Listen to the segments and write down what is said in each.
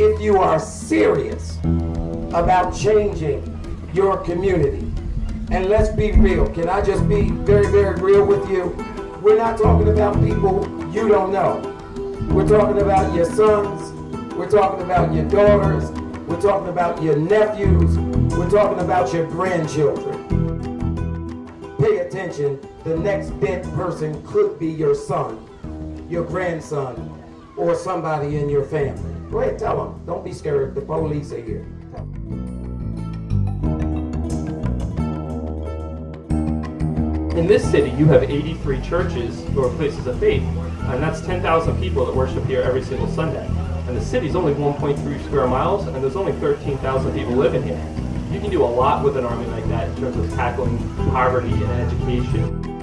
if you are serious about changing your community, and let's be real, can I just be very, very real with you? We're not talking about people you don't know. We're talking about your sons, we're talking about your daughters, we're talking about your nephews, we're talking about your grandchildren. Pay attention, the next dead person could be your son, your grandson, or somebody in your family. Go ahead, tell them. Don't be scared. The police are here. In this city, you have 83 churches or places of faith, and that's 10,000 people that worship here every single Sunday. And the city's only 1.3 square miles, and there's only 13,000 people living here. You can do a lot with an army like that in terms of tackling poverty and education.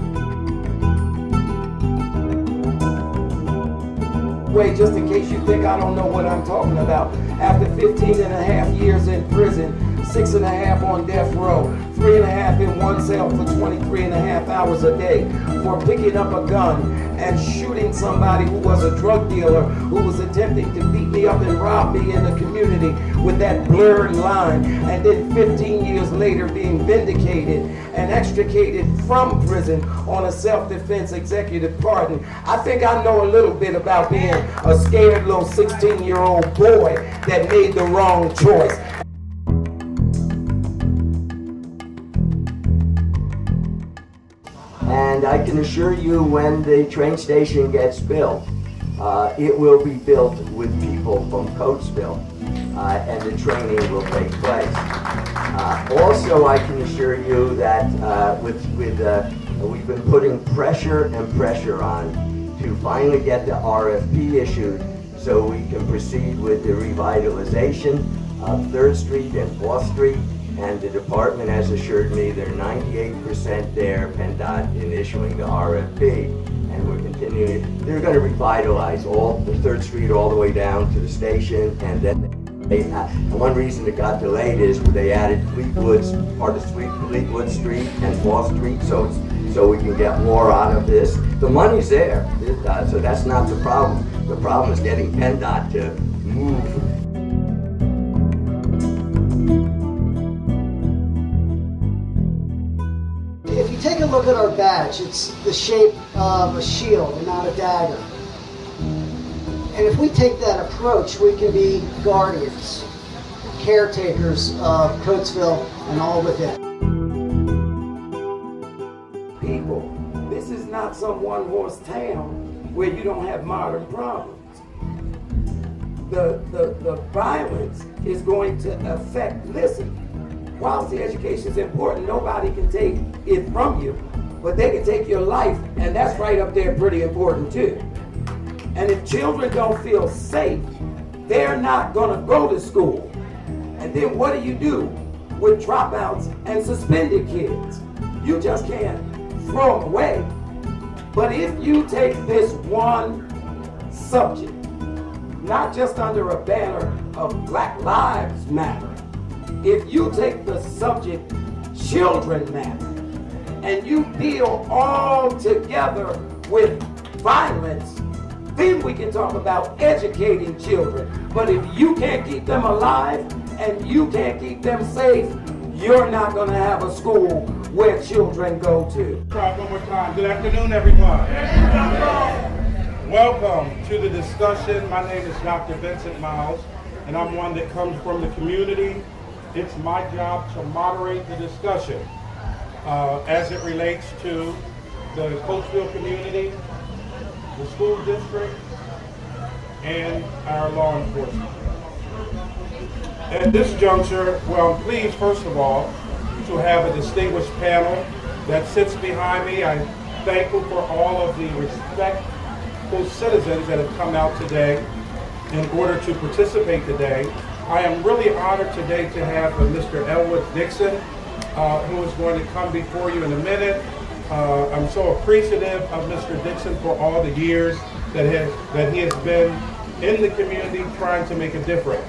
Wait, just in case you think I don't know what I'm talking about. After 15 and a half years in prison, six and a half on death row, three and a half in one cell for 23 and a half hours a day for picking up a gun and shooting somebody who was a drug dealer who was attempting to beat me up and rob me in the community with that blurred line and then 15 years later being vindicated and extricated from prison on a self-defense executive pardon. I think I know a little bit about being a scared little 16-year-old boy that made the wrong choice. I can assure you when the train station gets built, uh, it will be built with people from Coatesville uh, and the training will take place. Uh, also, I can assure you that uh, with, with uh, we've been putting pressure and pressure on to finally get the RFP issued so we can proceed with the revitalization of 3rd Street and 4th Street and the department has assured me they're 98% there, PennDOT, in issuing the RFP. And we're continuing, they're going to revitalize all the 3rd Street all the way down to the station. And then they, uh, one reason it got delayed is they added Fleetwood's, part of Fleet, Fleetwood Street and Wall Street, so so we can get more out of this. The money's there, uh, so that's not the problem. The problem is getting PennDOT to move badge, it's the shape of a shield and not a dagger. And if we take that approach, we can be guardians, caretakers of Coatesville and all within. People, this is not some one-horse town where you don't have modern problems. The, the, the violence is going to affect, listen, whilst the education is important, nobody can take it from you, but they can take your life, and that's right up there pretty important too. And if children don't feel safe, they're not going to go to school. And then what do you do with dropouts and suspended kids? You just can't throw them away. But if you take this one subject, not just under a banner of Black Lives Matter, if you take the subject children matter and you deal all together with violence, then we can talk about educating children. But if you can't keep them alive and you can't keep them safe, you're not going to have a school where children go to. Try one more time. Good afternoon, everyone. Welcome to the discussion. My name is Dr. Vincent Miles, and I'm one that comes from the community it's my job to moderate the discussion uh, as it relates to the Coatesville community, the school district, and our law enforcement. At this juncture, well, I'm pleased, first of all, to have a distinguished panel that sits behind me. I'm thankful for all of the respectful citizens that have come out today in order to participate today. I am really honored today to have Mr. Elwood Dixon, who is going to come before you in a minute. Uh, I'm so appreciative of Mr. Dixon for all the years that, has, that he has been in the community trying to make a difference.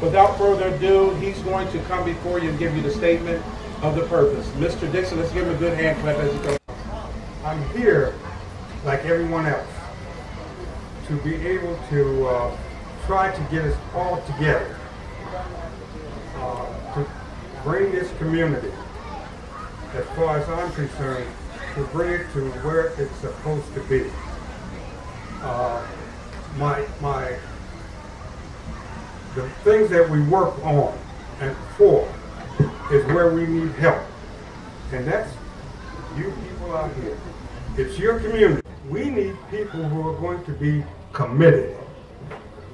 Without further ado, he's going to come before you and give you the statement of the purpose. Mr. Dixon, let's give him a good hand clap as he comes. I'm here, like everyone else, to be able to uh, try to get us all together uh, to bring this community, as far as I'm concerned, to bring it to where it's supposed to be. Uh, my, my, the things that we work on and for is where we need help. And that's you people out here. It's your community. We need people who are going to be committed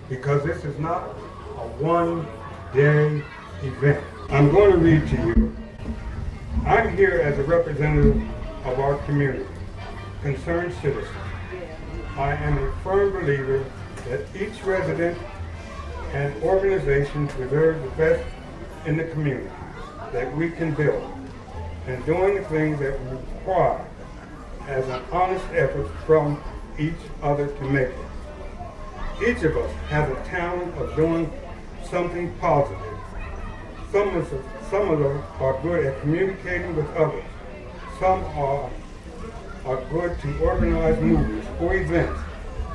because this is not a one-day event. I'm going to read to you. I'm here as a representative of our community, concerned citizen. I am a firm believer that each resident and organization deserves the best in the community that we can build and doing the things that we require as an honest effort from each other to make it. Each of us has a talent of doing something positive. Some of us, some of them are good at communicating with others. Some are, are good to organize movements or events.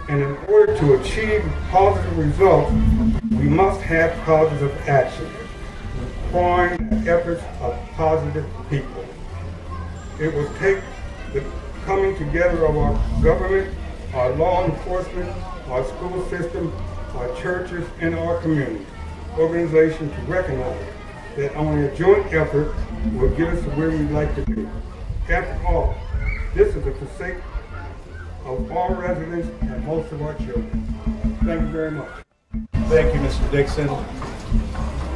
And in order to achieve positive results, we must have positive action, requiring the efforts of positive people. It will take the coming together of our government, our law enforcement, our school system, our churches, and our community organization to recognize that only a joint effort will get us to where we'd like to be. After all, this is a the sake of all residents and most of our children. Thank you very much. Thank you, Mr. Dixon.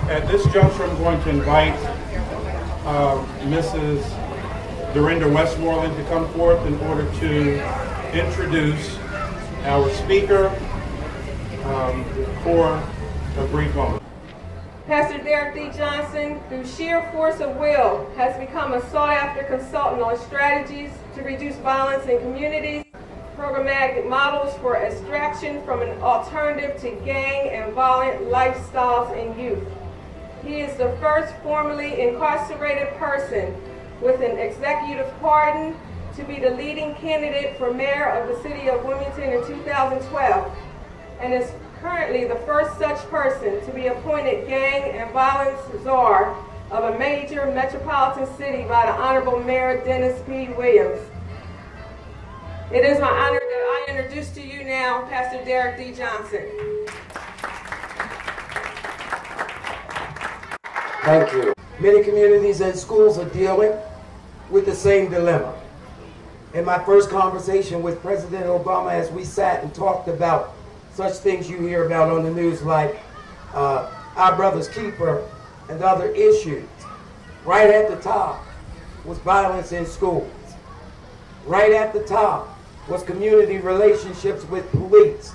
At this juncture, I'm going to invite uh, Mrs. Dorinda Westmoreland to come forth in order to introduce our speaker um, for a brief moment. Pastor Derrick D. Johnson, through sheer force of will, has become a sought-after consultant on strategies to reduce violence in communities, programmatic models for extraction from an alternative to gang and violent lifestyles in youth. He is the first formerly incarcerated person with an executive pardon to be the leading candidate for mayor of the city of Wilmington in 2012 and is currently the first such person to be appointed gang and violence czar of a major metropolitan city by the Honorable Mayor Dennis P. Williams. It is my honor that I introduce to you now Pastor Derrick D. Johnson. Thank you. Many communities and schools are dealing with the same dilemma. In my first conversation with President Obama, as we sat and talked about such things you hear about on the news like uh, Our Brother's Keeper and other issues, right at the top was violence in schools. Right at the top was community relationships with police.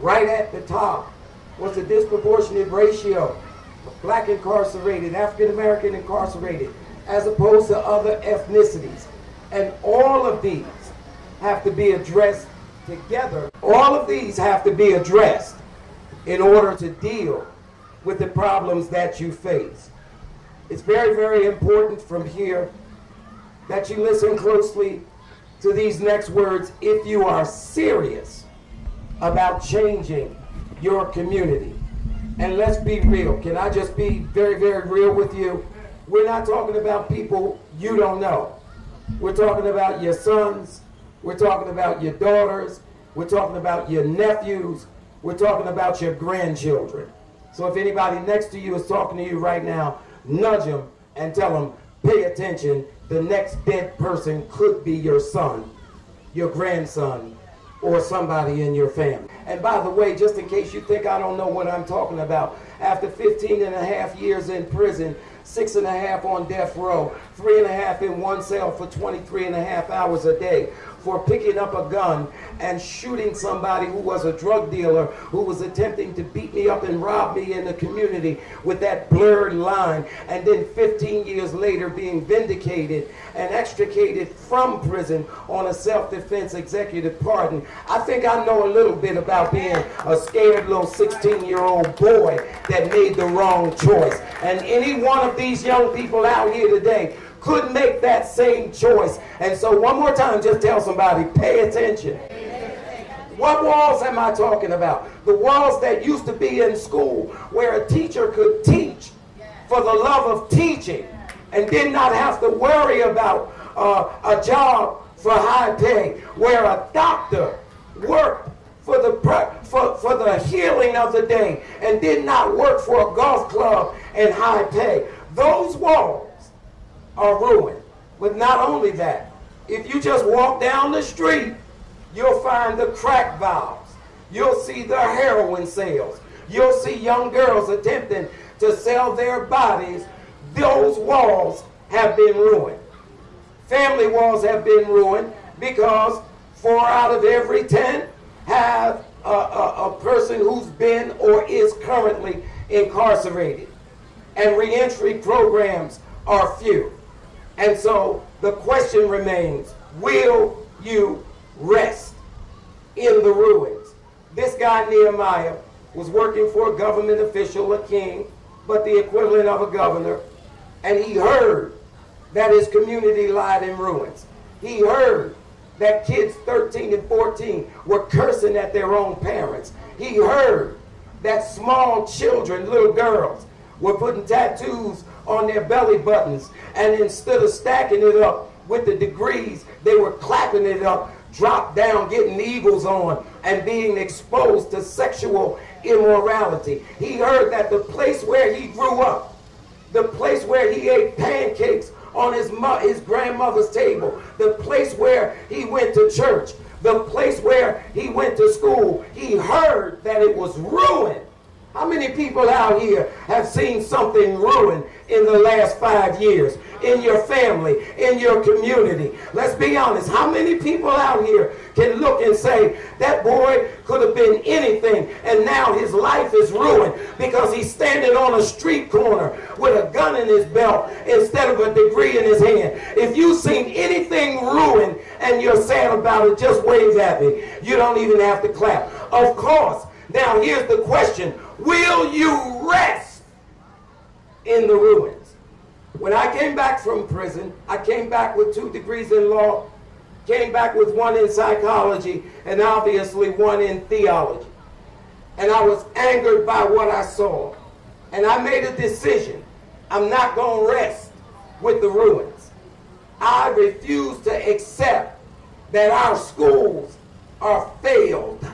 Right at the top was the disproportionate ratio of black incarcerated, African American incarcerated, as opposed to other ethnicities. And all of these have to be addressed together. All of these have to be addressed in order to deal with the problems that you face. It's very, very important from here that you listen closely to these next words if you are serious about changing your community. And let's be real. Can I just be very, very real with you? We're not talking about people you don't know. We're talking about your sons. We're talking about your daughters. We're talking about your nephews. We're talking about your grandchildren. So if anybody next to you is talking to you right now, nudge them and tell them, pay attention. The next dead person could be your son, your grandson, or somebody in your family. And by the way, just in case you think I don't know what I'm talking about, after 15 and a half years in prison, six and a half on death row, three and a half in one cell for 23 and a half hours a day, for picking up a gun and shooting somebody who was a drug dealer who was attempting to beat me up and rob me in the community with that blurred line and then 15 years later being vindicated and extricated from prison on a self-defense executive pardon. I think I know a little bit about being a scared little 16-year-old boy that made the wrong choice. And any one of these young people out here today could make that same choice. And so one more time, just tell somebody, pay attention. What walls am I talking about? The walls that used to be in school where a teacher could teach for the love of teaching and did not have to worry about uh, a job for high pay, where a doctor worked for the for, for the healing of the day and did not work for a golf club and high pay. Those walls are ruined. But not only that, if you just walk down the street, you'll find the crack vials. You'll see the heroin sales. You'll see young girls attempting to sell their bodies. Those walls have been ruined. Family walls have been ruined because four out of every ten have a, a, a person who's been or is currently incarcerated. And reentry programs are few. And so the question remains, will you rest in the ruins? This guy, Nehemiah, was working for a government official, a king, but the equivalent of a governor, and he heard that his community lied in ruins. He heard that kids 13 and 14 were cursing at their own parents. He heard that small children, little girls, were putting tattoos on their belly buttons, and instead of stacking it up with the degrees, they were clapping it up, drop down, getting eagles on, and being exposed to sexual immorality. He heard that the place where he grew up, the place where he ate pancakes on his, his grandmother's table, the place where he went to church, the place where he went to school, he heard that it was ruined. How many people out here have seen something ruined in the last five years? In your family, in your community. Let's be honest. How many people out here can look and say, that boy could have been anything, and now his life is ruined because he's standing on a street corner with a gun in his belt instead of a degree in his hand. If you've seen anything ruined and you're sad about it, just wave at me. You don't even have to clap. Of course. Now, here's the question Will you rest in the ruins? When I came back from prison, I came back with two degrees in law Came back with one in psychology and obviously one in theology. And I was angered by what I saw. And I made a decision. I'm not going to rest with the ruins. I refuse to accept that our schools are failed.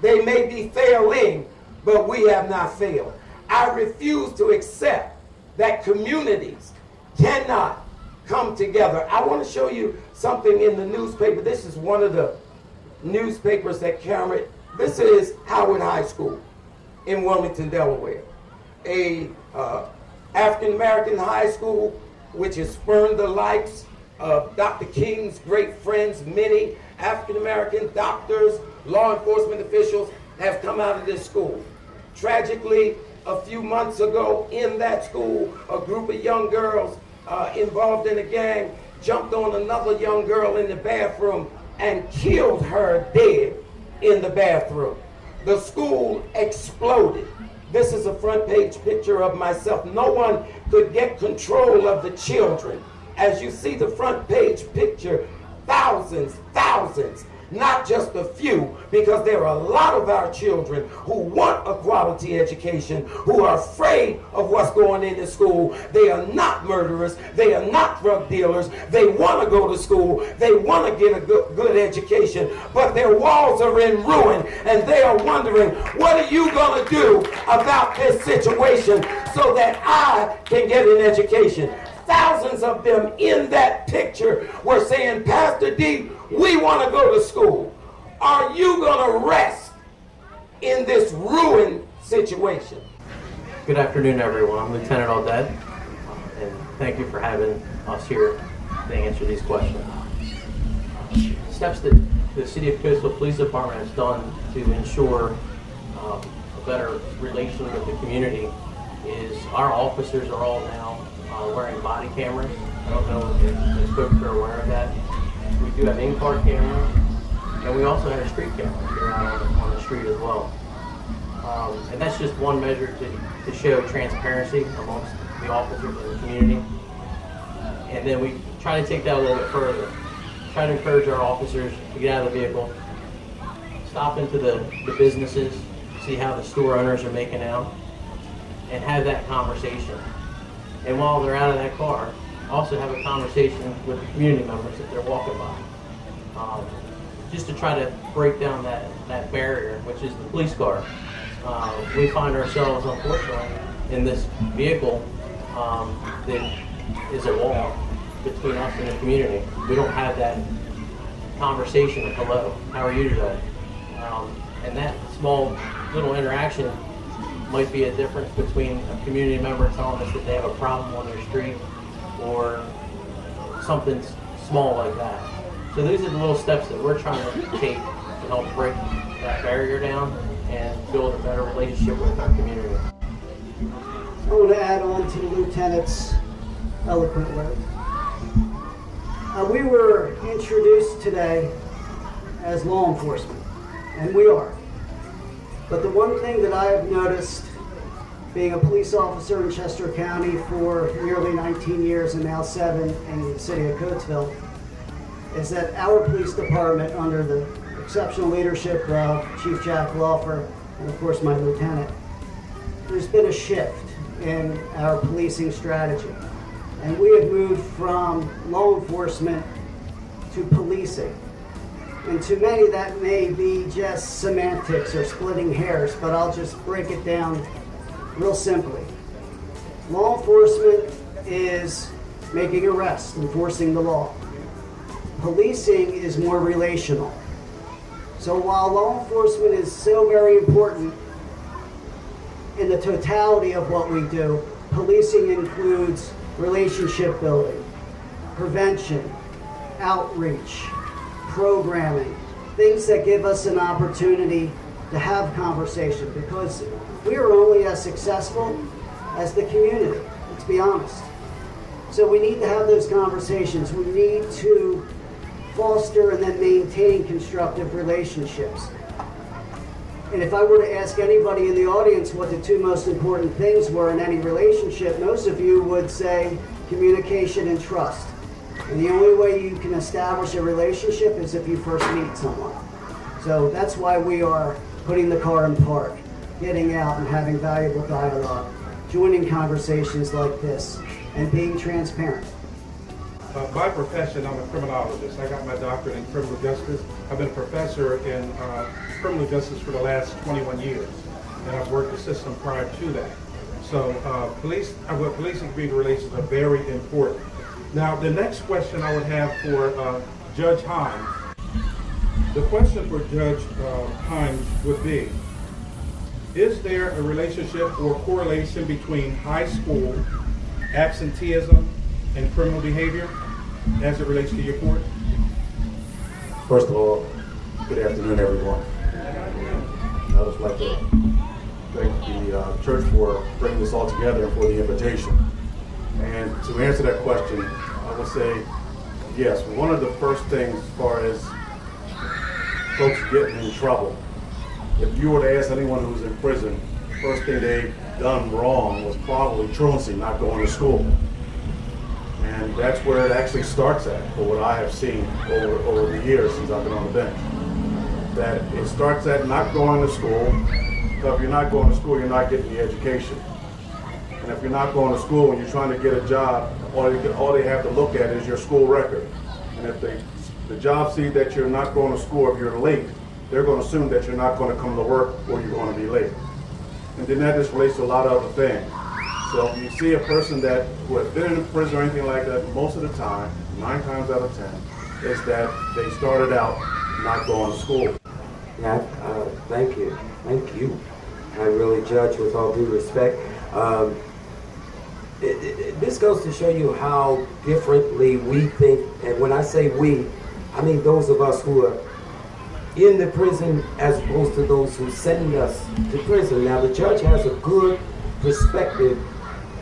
They may be failing, but we have not failed. I refuse to accept that communities cannot come together. I want to show you something in the newspaper. This is one of the newspapers that carry. This is Howard High School in Wilmington, Delaware. A uh, African American high school which has spurned the likes of Dr. King's great friends. Many African American doctors, law enforcement officials have come out of this school. Tragically, a few months ago in that school, a group of young girls uh, involved in a gang jumped on another young girl in the bathroom and killed her dead in the bathroom. The school exploded. This is a front page picture of myself. No one could get control of the children. As you see the front page picture, thousands, thousands not just a few, because there are a lot of our children who want a quality education, who are afraid of what's going into school. They are not murderers. They are not drug dealers. They want to go to school. They want to get a good, good education, but their walls are in ruin, and they are wondering, what are you going to do about this situation so that I can get an education? Thousands of them in that picture were saying, Pastor D, we want to go to school. Are you going to rest in this ruined situation? Good afternoon, everyone. I'm Lieutenant Alded, and thank you for having us here to answer these questions. Steps that the City of Coatesville Police Department has done to ensure um, a better relation with the community is our officers are all now uh, wearing body cameras. I don't know if the folks are aware of that. We do have in-car cameras, and we also have street cameras here out on the, street as well. Um, and that's just one measure to, to show transparency amongst the officers in the community. And then we try to take that a little bit further. Try to encourage our officers to get out of the vehicle, stop into the, the businesses, see how the store owners are making out, and have that conversation. And while they're out of that car, also have a conversation with the community members that they're walking by. Um, just to try to break down that, that barrier, which is the police car. Uh, we find ourselves, unfortunately, in this vehicle um, that is a wall between us and the community. We don't have that conversation of hello, how are you today? Um, and that small little interaction might be a difference between a community member telling us that they have a problem on their street or something small like that. So these are the little steps that we're trying to take to help break that barrier down and build a better relationship with our community. I want to add on to the lieutenant's eloquent words. Uh, we were introduced today as law enforcement, and we are. But the one thing that I have noticed, being a police officer in Chester County for nearly 19 years and now seven in the city of Coatesville, is that our police department, under the exceptional leadership of Chief Jack Laufer and of course my lieutenant, there's been a shift in our policing strategy. And we have moved from law enforcement to policing. And to many, that may be just semantics or splitting hairs, but I'll just break it down real simply. Law enforcement is making arrests, enforcing the law. Policing is more relational. So while law enforcement is so very important in the totality of what we do, policing includes relationship building, prevention, outreach, programming, things that give us an opportunity to have conversation because we are only as successful as the community, let's be honest. So we need to have those conversations. We need to foster and then maintain constructive relationships. And if I were to ask anybody in the audience what the two most important things were in any relationship, most of you would say communication and trust. And the only way you can establish a relationship is if you first meet someone. So that's why we are putting the car in park, getting out and having valuable dialogue, joining conversations like this, and being transparent. Uh, by profession, I'm a criminologist. I got my doctorate in criminal justice. I've been a professor in uh, criminal justice for the last 21 years, and I've worked the system prior to that. So uh, police, uh, well, police and community relations are very important. Now, the next question I would have for uh, Judge Hines. The question for Judge uh, Hines would be, is there a relationship or correlation between high school absenteeism and criminal behavior as it relates to your court? First of all, good afternoon, everyone. I would like to thank the uh, church for bringing this all together and for the invitation. And to answer that question, I would say, yes, one of the first things as far as folks getting in trouble, if you were to ask anyone who's in prison, the first thing they've done wrong was probably truancy, not going to school. And that's where it actually starts at, for what I have seen over, over the years since I've been on the bench. That it starts at not going to school, because if you're not going to school, you're not getting the education. And if you're not going to school and you're trying to get a job, all they, all they have to look at is your school record. And if they, the job sees that you're not going to school, if you're late, they're going to assume that you're not going to come to work or you're going to be late. And then that just relates to a lot of other things. So if you see a person that who has been in prison or anything like that, most of the time, nine times out of ten, is that they started out not going to school. Yeah, uh, thank you. Thank you. I really judge with all due respect. Um, this goes to show you how differently we think. And when I say we, I mean those of us who are in the prison as opposed to those who send us to prison. Now, the judge has a good perspective.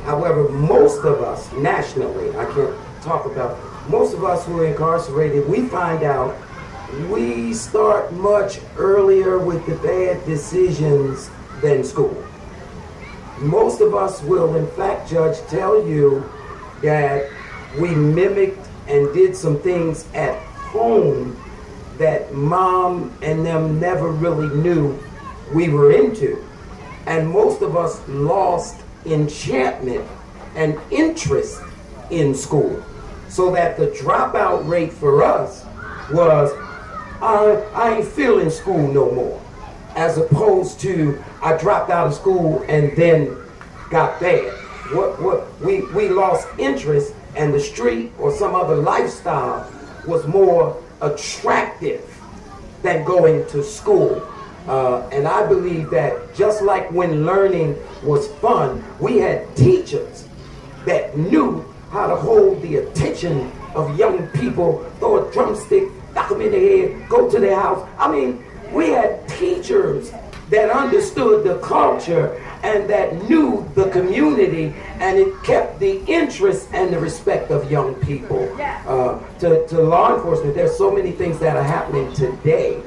However, most of us nationally, I can't talk about, most of us who are incarcerated, we find out we start much earlier with the bad decisions than school. Most of us will, in fact, Judge, tell you that we mimicked and did some things at home that mom and them never really knew we were into. And most of us lost enchantment and interest in school. So that the dropout rate for us was, I, I ain't feeling school no more. As opposed to, I dropped out of school and then got bad. What, what, we, we lost interest and the street or some other lifestyle was more attractive than going to school. Uh, and I believe that just like when learning was fun, we had teachers that knew how to hold the attention of young people, throw a drumstick, knock them in the head, go to their house. I mean, we had teachers that understood the culture and that knew the community and it kept the interest and the respect of young people uh, to, to law enforcement. There's so many things that are happening today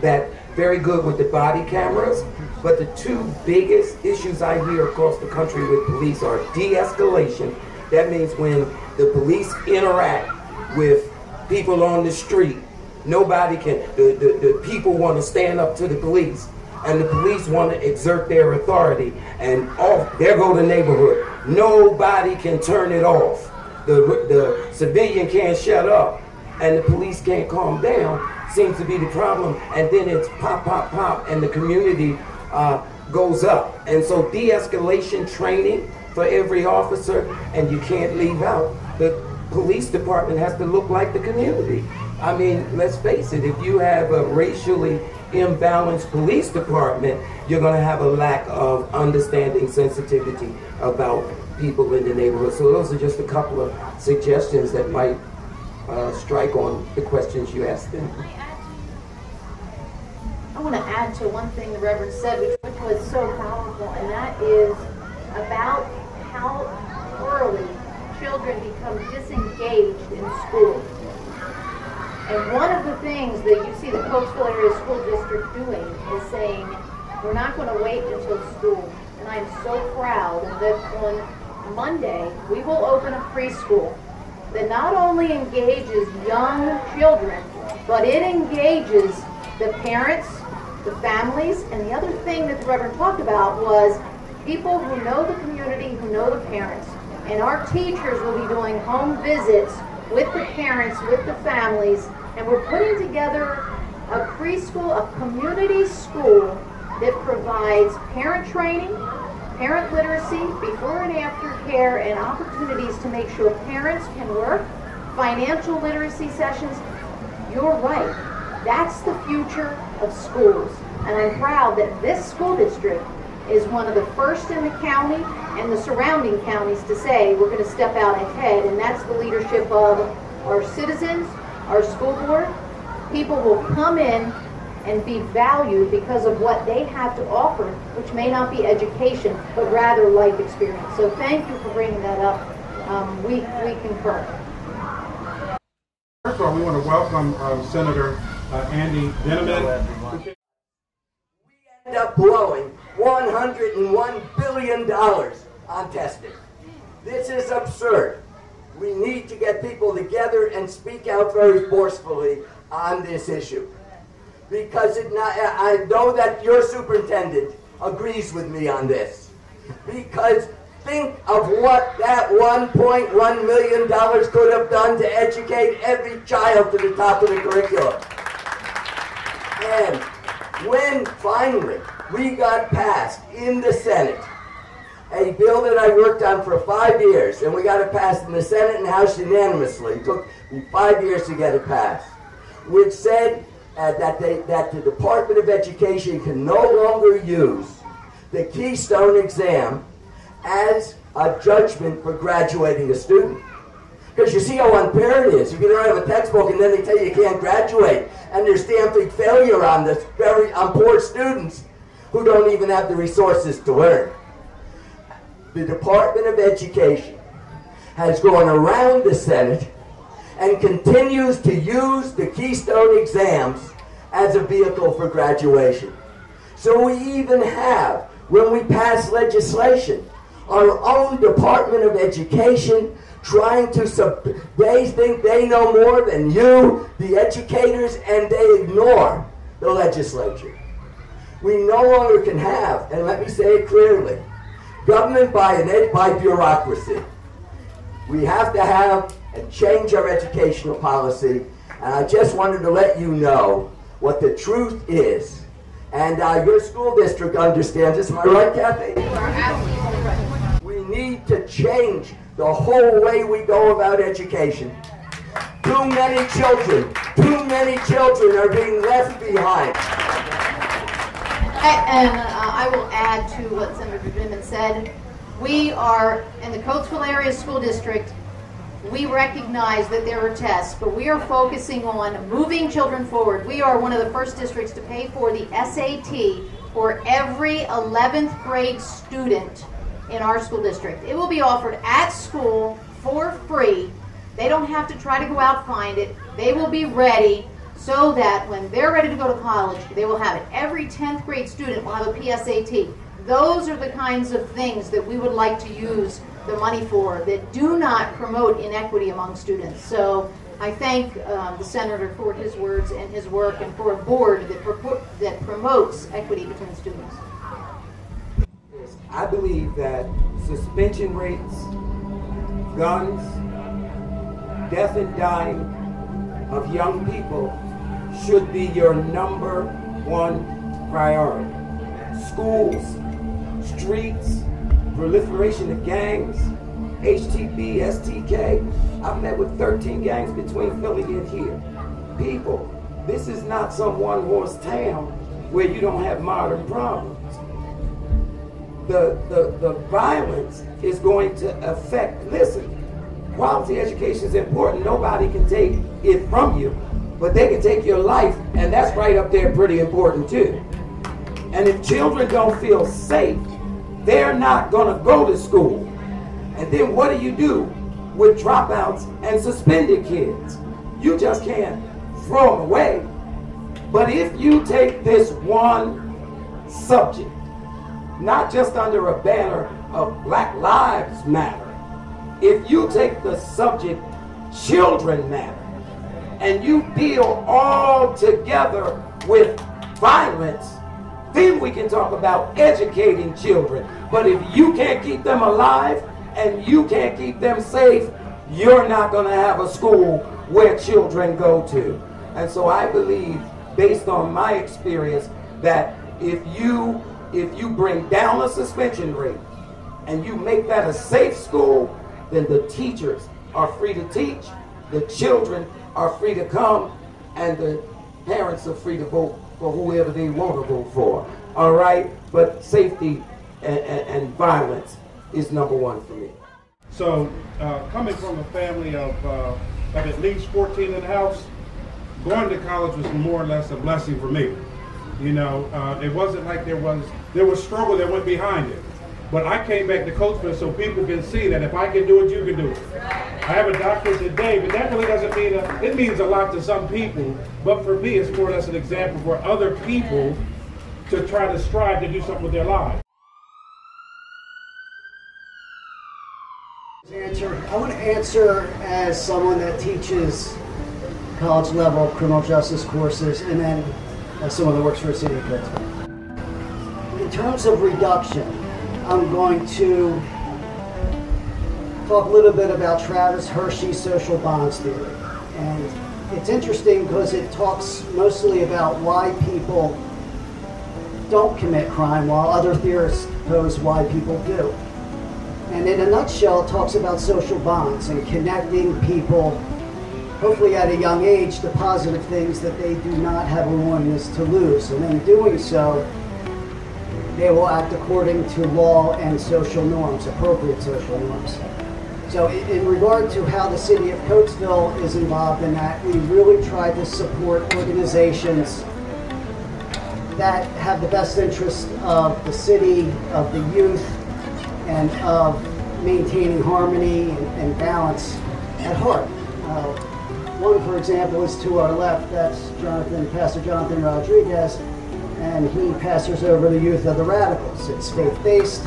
that very good with the body cameras, but the two biggest issues I hear across the country with police are de-escalation. That means when the police interact with people on the street, nobody can, the, the, the people want to stand up to the police and the police want to exert their authority and off there go the neighborhood. Nobody can turn it off. The, the civilian can't shut up and the police can't calm down seems to be the problem and then it's pop pop pop and the community uh, goes up. And so de-escalation training for every officer and you can't leave out. The police department has to look like the community. I mean let's face it if you have a racially imbalanced police department, you're going to have a lack of understanding, sensitivity about people in the neighborhood. So those are just a couple of suggestions that might uh, strike on the questions you asked them. I want to add to one thing the Reverend said, which, which was so powerful, and that is about how early children become disengaged in school. And one of the things that you see the Coatesville Area School District doing is saying, we're not going to wait until school. And I'm so proud that on Monday, we will open a preschool that not only engages young children, but it engages the parents, the families, and the other thing that the Reverend talked about was people who know the community, who know the parents. And our teachers will be doing home visits with the parents, with the families, and we're putting together a preschool, a community school that provides parent training, parent literacy, before and after care, and opportunities to make sure parents can work, financial literacy sessions. You're right. That's the future of schools. And I'm proud that this school district is one of the first in the county and the surrounding counties to say we're going to step out ahead, and that's the leadership of our citizens, our school board. People will come in and be valued because of what they have to offer, which may not be education, but rather life experience. So thank you for bringing that up. Um, we, we concur. First of all, we want to welcome um, Senator uh, Andy Dinniman. We end up blowing $101 billion on testing. This is absurd. We need to get people together and speak out very forcefully on this issue. Because it not, I know that your superintendent agrees with me on this. Because think of what that $1.1 million could have done to educate every child to the top of the curriculum. And when finally we got passed in the Senate a bill that I worked on for five years, and we got it passed in the Senate and House unanimously. It took me five years to get it passed, which said uh, that, they, that the Department of Education can no longer use the Keystone exam as a judgment for graduating a student. Because you see how unfair it is. You don't have a textbook and then they tell you you can't graduate. And there's stamping failure on this very on poor students who don't even have the resources to learn the Department of Education has gone around the Senate and continues to use the Keystone exams as a vehicle for graduation. So we even have, when we pass legislation, our own Department of Education trying to sub- they think they know more than you, the educators, and they ignore the legislature. We no longer can have, and let me say it clearly, government by an ed- by bureaucracy. We have to have and change our educational policy. And I just wanted to let you know what the truth is. And uh, your school district understands this. Am I right, Kathy? We need to change the whole way we go about education. Too many children, too many children are being left behind. And uh, I will add to what Senator Goodman said. We are, in the Coatesville Area School District, we recognize that there are tests, but we are focusing on moving children forward. We are one of the first districts to pay for the SAT for every 11th grade student in our school district. It will be offered at school for free. They don't have to try to go out find it. They will be ready so that when they're ready to go to college, they will have it. Every 10th grade student will have a PSAT. Those are the kinds of things that we would like to use the money for that do not promote inequity among students. So I thank um, the senator for his words and his work and for a board that, that promotes equity between students. I believe that suspension rates, guns, death and dying of young people should be your number one priority. Schools, streets, proliferation of gangs, HTB, STK. I've met with 13 gangs between Philly and here. People, this is not some one horse town where you don't have modern problems. The, the, the violence is going to affect, listen, quality education is important. Nobody can take it from you, but they can take your life, and that's right up there pretty important too. And if children don't feel safe, they're not going to go to school. And then what do you do with dropouts and suspended kids? You just can't throw them away. But if you take this one subject, not just under a banner of Black Lives Matter, if you take the subject children matter and you deal all together with violence, then we can talk about educating children. But if you can't keep them alive and you can't keep them safe, you're not going to have a school where children go to. And so I believe, based on my experience, that if you if you bring down a suspension rate and you make that a safe school, then the teachers are free to teach, the children are free to come, and the parents are free to vote for whoever they want to vote for. All right? But safety and, and, and violence is number one for me. So, uh, coming from a family of, uh, of at least 14 in the house, going to college was more or less a blessing for me. You know, uh, it wasn't like there was there was struggle that went behind it. But I came back to Coatesville so people can see that if I can do it, you can do it. I have a doctorate today, but that really doesn't mean a, it means a lot to some people. But for me, it's more or less an example for other people to try to strive to do something with their lives. Answer. I want to answer as someone that teaches college level criminal justice courses and then as someone that works for a city of Pittsburgh. In terms of reduction, I'm going to talk a little bit about Travis Hirschi's social bonds theory. And it's interesting because it talks mostly about why people don't commit crime while other theorists pose why people do. And in a nutshell, it talks about social bonds and connecting people, hopefully at a young age, to positive things that they do not have a willingness to lose. And in doing so, they will act according to law and social norms, appropriate social norms. So in regard to how the city of Coatesville is involved in that, we really try to support organizations that have the best interest of the city, of the youth, and of maintaining harmony and, and balance at heart. Uh, one, for example, is to our left. That's Jonathan, Pastor Jonathan Rodriguez, and he pastors over the youth of the Radicals. It's faith-based.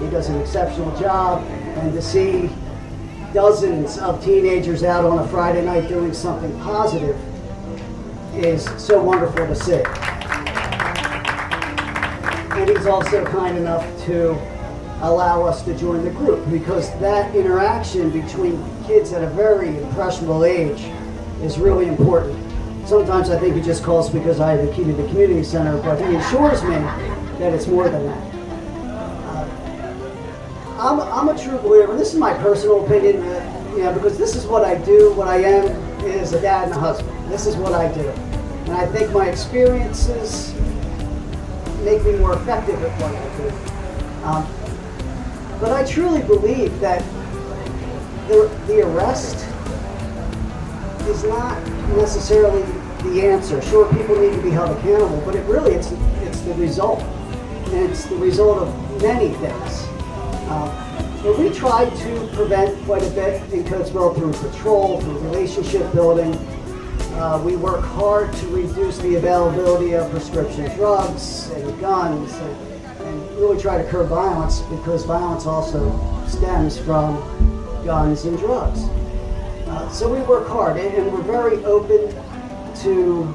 He does an exceptional job, and to see dozens of teenagers out on a Friday night doing something positive is so wonderful to see. And he's also kind enough to allow us to join the group because that interaction between kids at a very impressionable age is really important. Sometimes I think he just calls because I have the key to the community center, but he assures me that it's more than that. Uh, I'm, I'm a true believer, and this is my personal opinion, uh, you know, because this is what I do, what I am is a dad and a husband. This is what I do. And I think my experiences make me more effective at what I do. Um, but I truly believe that the, the arrest is not necessarily the answer. Sure, people need to be held accountable, but it really it's it's the result, and it's the result of many things. Uh, we try to prevent quite a bit in Coatesville through patrol, through relationship building. Uh, we work hard to reduce the availability of prescription drugs and guns, and, and really try to curb violence because violence also stems from guns and drugs. Uh, so we work hard, and, and we're very open to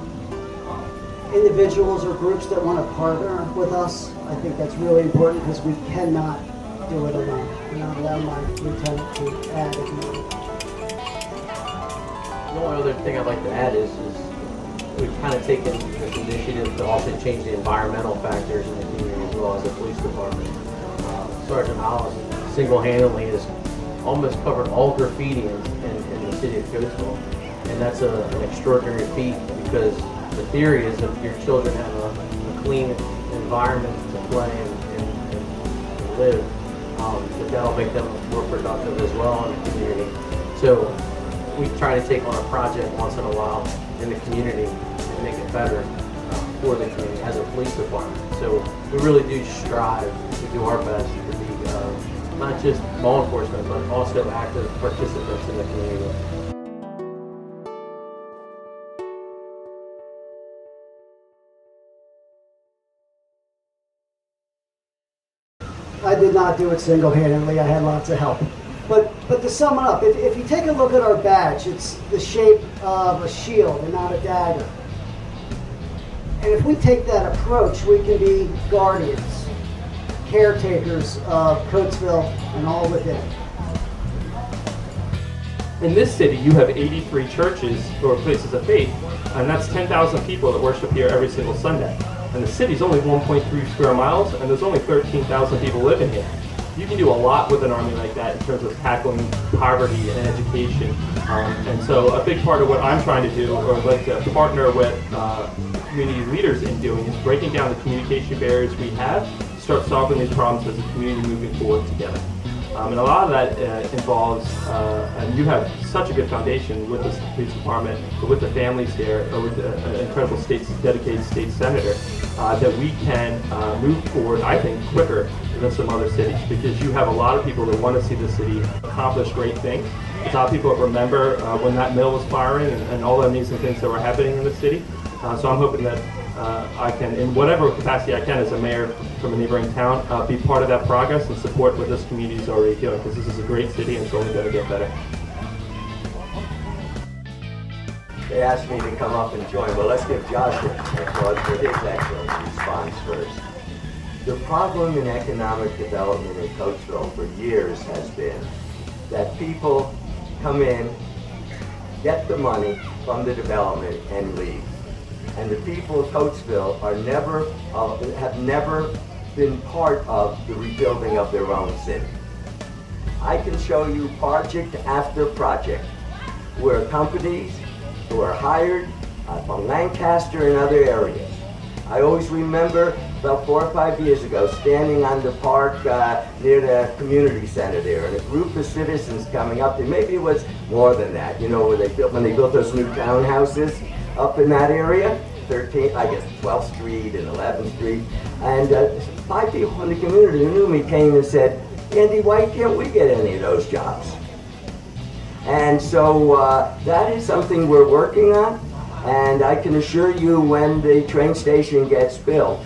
individuals or groups that want to partner with us. I think that's really important because we cannot do it alone. I'm not allow my lieutenant to add if. The only other thing I'd like to add is, is we've kind of taken this initiative to also change the environmental factors in the community as well as the police department. Uh, Sergeant Miles single-handedly has almost covered all graffiti in, in, in the city of Coatesville. And that's a, an extraordinary feat because the theory is if your children have a, a clean environment to play and, and, and live, um, that that'll make them more productive as well in the community. So we try to take on a project once in a while in the community and make it better uh, for the community as a police department. So we really do strive to do our best to be uh, not just law enforcement, but also active participants in the community. Not do it single-handedly. I had lots of help. But, but to sum it up, if, if you take a look at our badge, it's the shape of a shield and not a dagger. And if we take that approach, we can be guardians, caretakers of Coatesville and all within. In this city, you have 83 churches or places of faith, and that's 10,000 people that worship here every single Sunday. And the city's only 1.3 square miles, and there's only 13,000 people living here. You can do a lot with an army like that in terms of tackling poverty and education. Um, and so a big part of what I'm trying to do, or like to partner with uh, community leaders in doing, is breaking down the communication barriers we have, start solving these problems as a community moving forward together. Um, and a lot of that uh, involves, uh, and you have such a good foundation with the police department, but with the families here, or with an incredible state, dedicated state senator, uh, that we can uh, move forward, I think, quicker than some other cities, because you have a lot of people that want to see the city accomplish great things. A lot of people remember uh, when that mill was firing and, and, all the amazing things that were happening in the city. Uh, so I'm hoping that uh, I can, in whatever capacity I can as a mayor from a neighboring town, uh, be part of that progress and support what this community is already doing because this is a great city and it's only going to get better. They asked me to come up and join. Well, let's give Josh applause for his excellent response first. The problem in economic development in Coatesville for years has been that people come in, get the money from the development, and leave and the people of Coatesville are never, uh, have never been part of the rebuilding of their own city. I can show you project after project where companies who are hired uh, from Lancaster and other areas. I always remember about four or five years ago standing on the park uh, near the community center there and a group of citizens coming up there. Maybe it was more than that, you know, where they built, when they built those new townhouses up in that area, 13th, I guess 12th Street and 11th Street. And uh, five people in the community who knew me came and said, Andy, why can't we get any of those jobs? And so uh, that is something we're working on. And I can assure you when the train station gets built,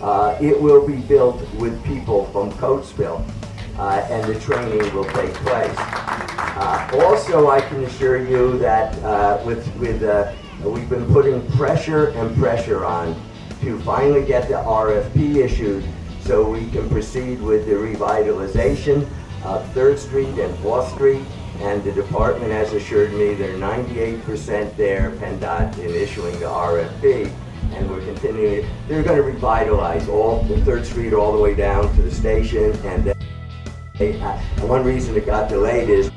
uh, it will be built with people from Coatesville. Uh, and the training will take place. Uh, also, I can assure you that uh, with, with, uh, we've been putting pressure and pressure on to finally get the RFP issued so we can proceed with the revitalization of 3rd Street and 4th Street. And the department has assured me they're 98% there, PennDOT, in issuing the RFP. And we're continuing, they're going to revitalize all the 3rd Street all the way down to the station. And, they, uh, and one reason it got delayed is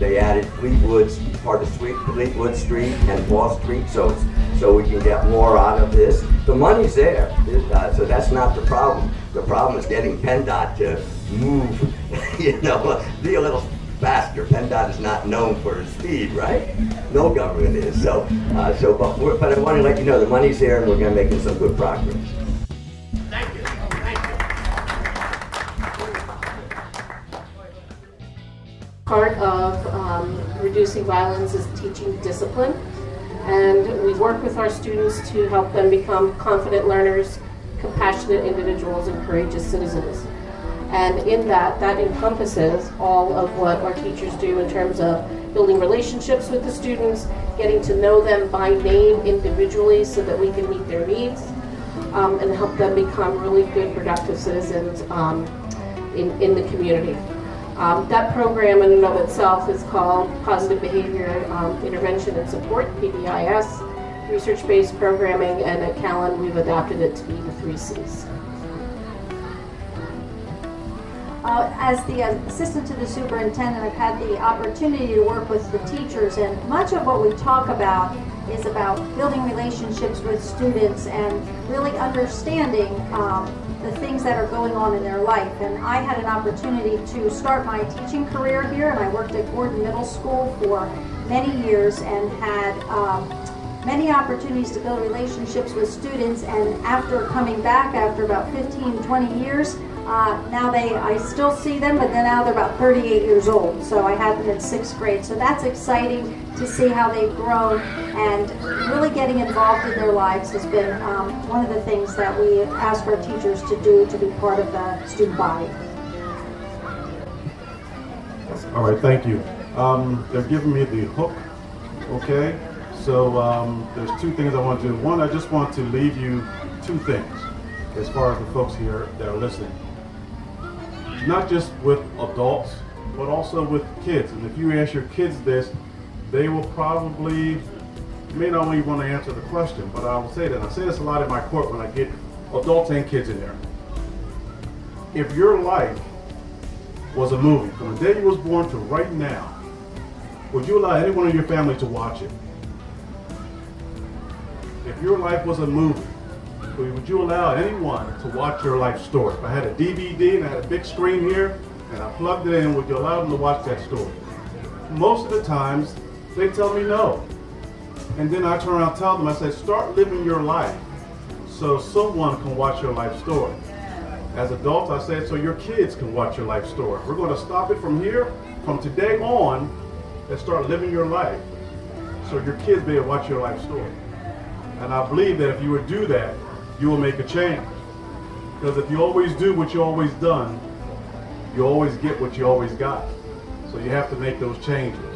they added Fleetwood's part of Sweet Fleetwood Street and Wall Street, so so we can get more out of this. The money's there, uh, so that's not the problem. The problem is getting PennDOT to move, you know, be a little faster. PennDOT is not known for speed, right? No government is. So, uh, so, but, but I want to let you know the money's there, and we're going to make some good progress. Part of um, reducing violence is teaching discipline. And we work with our students to help them become confident learners, compassionate individuals, and courageous citizens. And in that, that encompasses all of what our teachers do in terms of building relationships with the students, getting to know them by name individually so that we can meet their needs, um, and help them become really good, productive citizens um, in, in the community. Um, that program in and of itself is called Positive Behavior um, Intervention and Support, PBIS, research-based programming, and at Callan we've adapted it to be the three C's. Uh, as the assistant to the superintendent, I've had the opportunity to work with the teachers, and much of what we talk about is about building relationships with students and really understanding um, the things that are going on in their life. And I had an opportunity to start my teaching career here, and I worked at Gordon Middle School for many years and had um, many opportunities to build relationships with students. And after coming back, after about 15, 20 years, uh, now they, I still see them, but then now they're about 38 years old. So I had them in sixth grade. So that's exciting to see how they've grown and really getting involved in their lives has been um, one of the things that we ask our teachers to do to be part of the student body. All right, thank you. Um, they're giving me the hook, okay? So um, there's two things I want to do. One, I just want to leave you two things as far as the folks here that are listening. Not just with adults, but also with kids. And if you ask your kids this, they will probably may not even want to answer the question, but I will say that. I say this a lot in my court when I get adults and kids in there. If your life was a movie, from the day you was born to right now, would you allow anyone in your family to watch it? If your life was a movie, would you allow anyone to watch your life story? If I had a DVD and I had a big screen here and I plugged it in, would you allow them to watch that story? Most of the times, they tell me no. And then I turn around and tell them, I say, start living your life so someone can watch your life story. As adults, I say, so your kids can watch your life story. We're going to stop it from here, from today on, and start living your life so your kids to watch your life story. And I believe that if you would do that, you will make a change. Because if you always do what you always done, you always get what you always got. So you have to make those changes.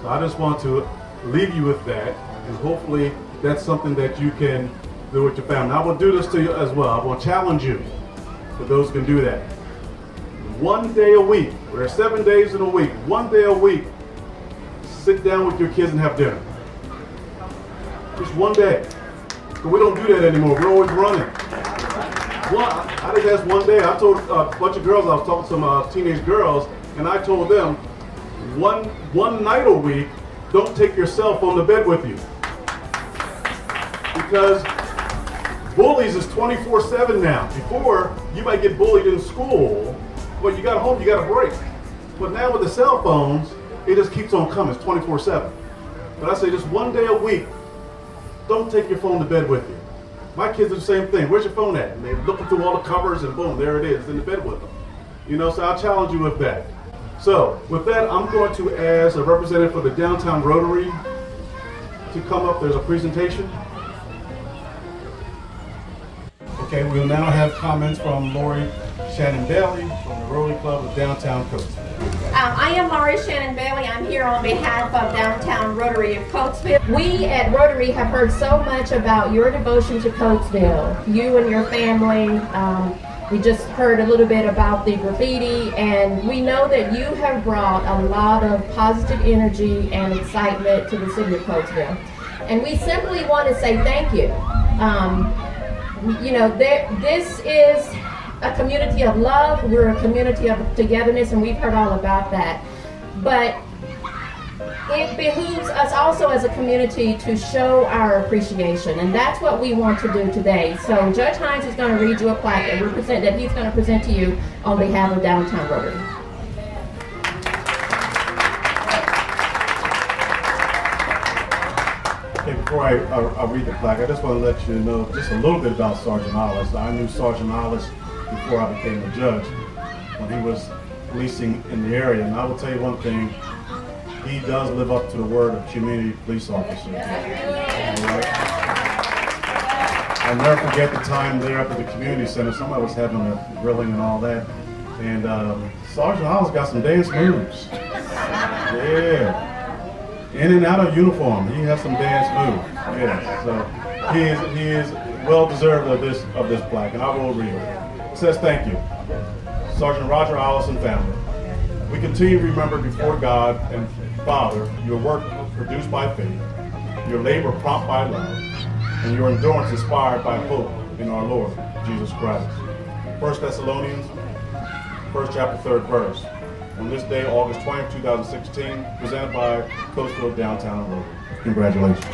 So I just want to leave you with that, and hopefully that's something that you can do with your family. I will do this to you as well. I will challenge you for those who can do that. One day a week, there are seven days in a week, one day a week, sit down with your kids and have dinner. Just one day. But we don't do that anymore. We're always running. One, I think that's one day. I told a bunch of girls, I was talking to some uh, teenage girls, and I told them, one, one night a week, don't take your cell phone to bed with you. Because bullies is 24-7 now. Before, you might get bullied in school, but you got home, you got a break. But now with the cell phones, it just keeps on coming. It's 24-7. But I say just one day a week, don't take your phone to bed with you. My kids do the same thing. Where's your phone at? And they're looking through all the covers and boom, there it is in the bed with them. You know, so I'll challenge you with that. So with that, I'm going to ask a representative for the Downtown Rotary to come up. There's a presentation. Okay, we'll now have comments from Lori Shannon Bailey from the Rotary Club of Downtown Coatesville. Um, I am Laurie Shannon Bailey. I'm here on behalf of Downtown Rotary of Coatesville. We at Rotary have heard so much about your devotion to Coatesville, you and your family. Um, we just heard a little bit about the graffiti, and we know that you have brought a lot of positive energy and excitement to the city of Coatesville. And we simply want to say thank you. Um, you know, there, this is a community of love. We're a community of togetherness, and we've heard all about that. But it behooves us also as a community to show our appreciation, and that's what we want to do today. So Judge Hines is going to read you a plaque that, represent, that he's going to present to you on behalf of Downtown Rotary. Okay, before I, I, I, read the plaque, I just want to let you know just a little bit about Sergeant Ollis. I knew Sergeant Ollis before I became a judge when he was policing in the area. And I will tell you one thing, he does live up to the word of community police officer. I'll never forget the time there up at the community center. Somebody was having a grilling and all that. And um, Sergeant Ollis got some dance moves. Yeah in and out of uniform. He has some dance moves. Yeah, so he is he is well deserved of this of this plaque, and I will read. It says, "Thank you, Sergeant Roger Ollis and family. We continue to remember before God and Father your work produced by faith, your labor prompt by love, and your endurance inspired by hope in our Lord Jesus Christ." First Thessalonians, first chapter, third verse on this day, August 20th, 2016, presented by Coastal Downtown Road. Congratulations.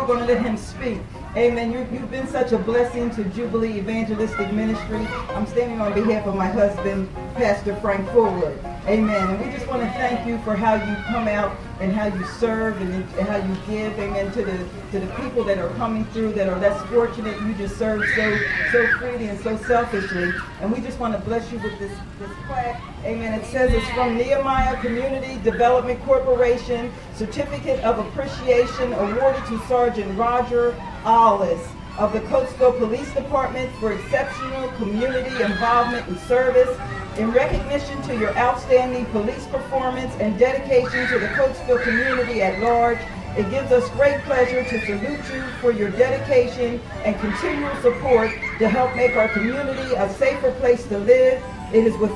We're going to let him speak. Amen. You, have been such a blessing to Jubilee Evangelistic Ministry. I'm standing on behalf of my husband, Pastor Frank Fullwood. Amen. And we just want to thank you for how you come out and how you serve and, and, how you give. Amen. To the to the people that are coming through that are less fortunate. You just serve so so freely and so selfishly. And we just want to bless you with this this plaque. Amen. It says it's from Nehemiah Community Development Corporation, Certificate of Appreciation awarded to Sergeant Roger Ollis of the Coatesville Police Department for exceptional community involvement and service. In recognition to your outstanding police performance and dedication to the Coatesville community at large, it gives us great pleasure to salute you for your dedication and continual support to help make our community a safer place to live. It is with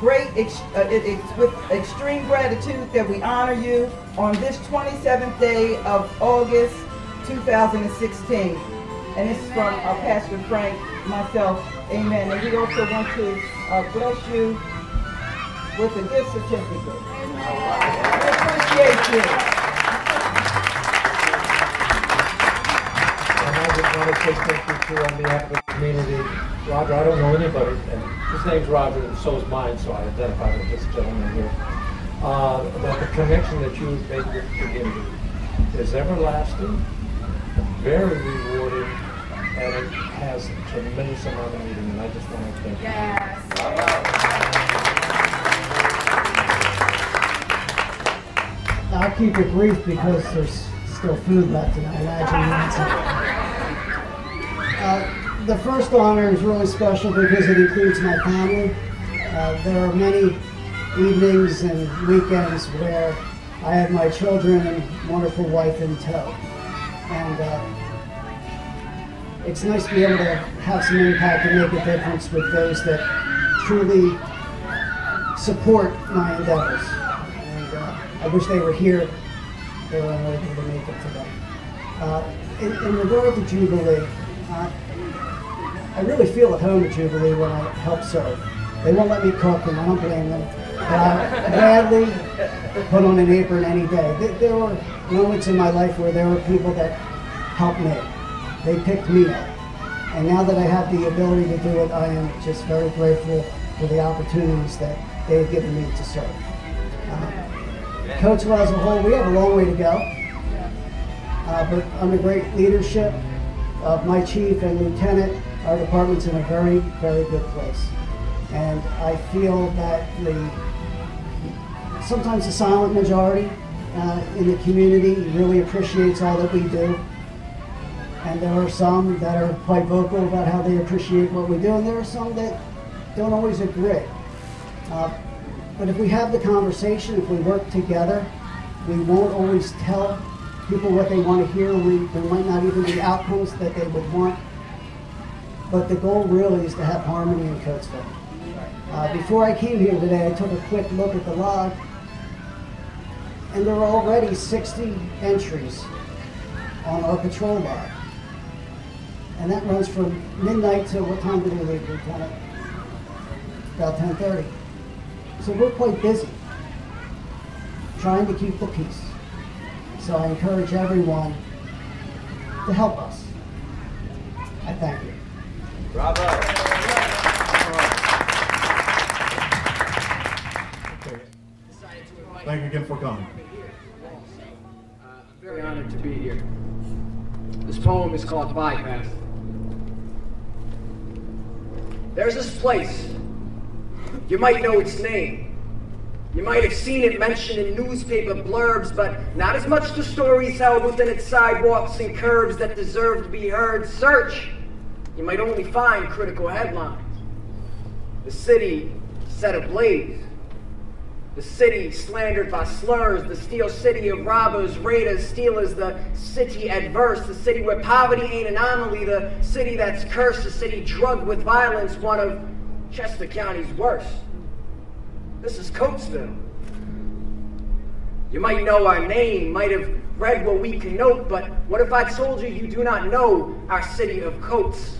great, uh, it, it's with extreme gratitude that we honor you on this 27th day of August 2016. And this is from uh, Pastor Frank, myself, amen. And we also want to uh, bless you with a gift certificate. We appreciate you. And I just want to say thank you to on behalf of the community. Roger, I don't know anybody, and his name's Roger, and so is mine, so I identify with this gentleman here. Uh, the connection that you've made with the community is everlasting very rewarding, and it has a tremendous amount of meaning, and I just want to thank you. I'll keep it brief because there's still food left, and I imagine uh, the first honor is really special because it includes my family. Uh, there are many evenings and weekends where I have my children and wonderful wife in tow. And uh, it's nice to be able to have some impact and make a difference with those that truly support my endeavors. And uh, I wish they were here. They were unable to make it today. Uh, in, in regard to Jubilee, uh, I really feel at home at Jubilee when I help serve. They won't let me cook, and I don't blame them. I gladly put on an apron any day. There were moments in my life where there were people that helped me. They picked me up. And now that I have the ability to do it, I am just very grateful for the opportunities that they've given me to serve. Uh, Coatesville as a whole, we have a long way to go. Uh, but under great leadership of my chief and lieutenant, our department's in a very, very good place. And I feel that the sometimes the silent majority uh, in the community really appreciates all that we do. And there are some that are quite vocal about how they appreciate what we do, and there are some that don't always agree. Uh, but if we have the conversation, if we work together, we won't always tell people what they want to hear. We, there might not even be outcomes that they would want. But the goal really is to have harmony in Coatesville. Uh, before I came here today, I took a quick look at the log, and there are already 60 entries on our patrol log. And that runs from midnight to what time do we leave, Lieutenant? About 10.30. So we're quite busy trying to keep the peace. So I encourage everyone to help us. I thank you. Bravo. Thank you again for coming. I'm Very honored to be here. This poem is called Bypass. There's this place. You might know its name. You might have seen it mentioned in newspaper blurbs, but not as much the stories held within its sidewalks and curbs that deserve to be heard. Search. You might only find critical headlines. The city set ablaze. The city slandered by slurs, the steel city of robbers, raiders, stealers, the city adverse, the city where poverty ain't an anomaly, the city that's cursed, the city drugged with violence, one of Chester County's worst. This is Coatesville. You might know our name, might have read what we connote, but what if I told you you do not know our city of Coates?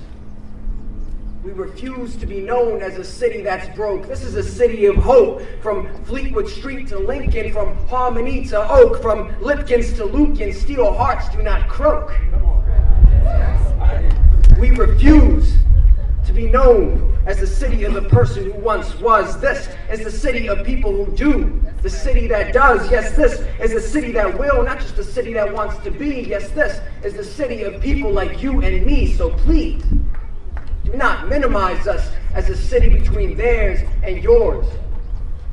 We refuse to be known as a city that's broke. This is a city of hope. From Fleetwood Street to Lincoln, from Harmony to Oak, from Lipkins to Lucan, steel hearts do not croak. We refuse to be known as the city of the person who once was. This is the city of people who do. The city that does. Yes, this is the city that will, not just the city that wants to be. Yes, this is the city of people like you and me. So please, not minimize us as a city between theirs and yours.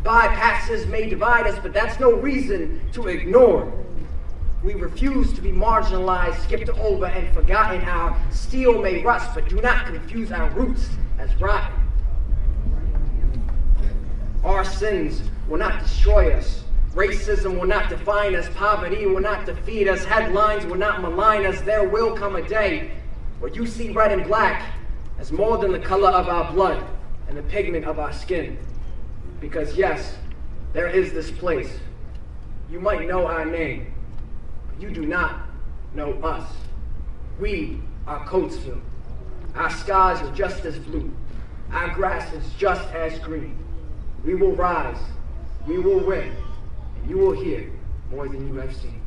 Bypasses may divide us, but that's no reason to ignore. We refuse to be marginalized, skipped over, and forgotten. Our steel may rust, but do not confuse our roots as rotten. Our sins will not destroy us. Racism will not define us. Poverty will not defeat us. Headlines will not malign us. There will come a day where you see red and black as more than the color of our blood and the pigment of our skin. Because, yes, there is this place. You might know our name, but you do not know us. We are Coatesville. Our skies are just as blue. Our grass is just as green. We will rise. We will win. And you will hear more than you have seen.